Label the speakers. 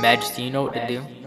Speaker 1: Majesty, you know what to do.